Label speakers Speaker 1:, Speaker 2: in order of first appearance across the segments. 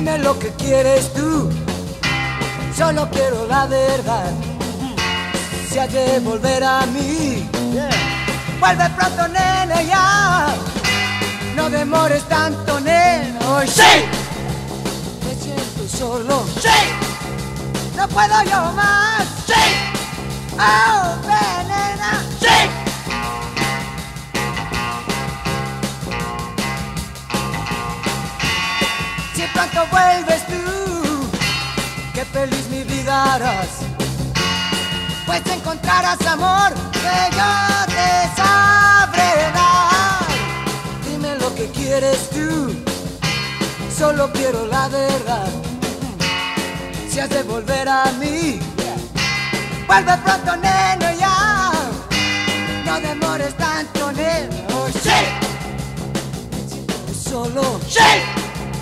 Speaker 1: Dime lo que quieres tú. Solo quiero la verdad. Si has de volver a mí. Vuelve pronto, nene, ya. No demores tanto, nene. Hoy
Speaker 2: ¡Sí!
Speaker 1: me siento solo.
Speaker 2: ¡Sí!
Speaker 1: No puedo yo más.
Speaker 2: ¡Sí!
Speaker 1: Oh, Pronto vuelves tú, qué feliz mi vida harás. Pues encontrarás amor que yo te sabré dar. Dime lo que quieres tú, solo quiero la verdad. Si has de volver a mí, vuelve pronto, nene, ya. No demores tanto, nene. Oh,
Speaker 2: ¡Sí!
Speaker 1: Solo,
Speaker 2: ¡Sí!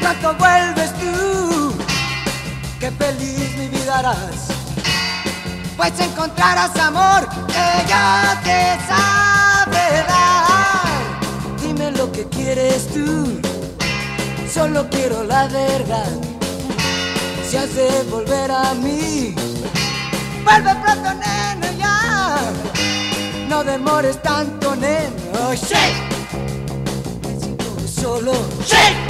Speaker 1: Pronto vuelves tú, qué feliz mi vida harás. Pues encontrarás amor que ya te sabe dar. Dime lo que quieres tú, solo quiero la verdad. Si has volver a mí, vuelve pronto, nene, ya. No demores tanto, nene. Oh, siento solo.
Speaker 2: ¡Sí!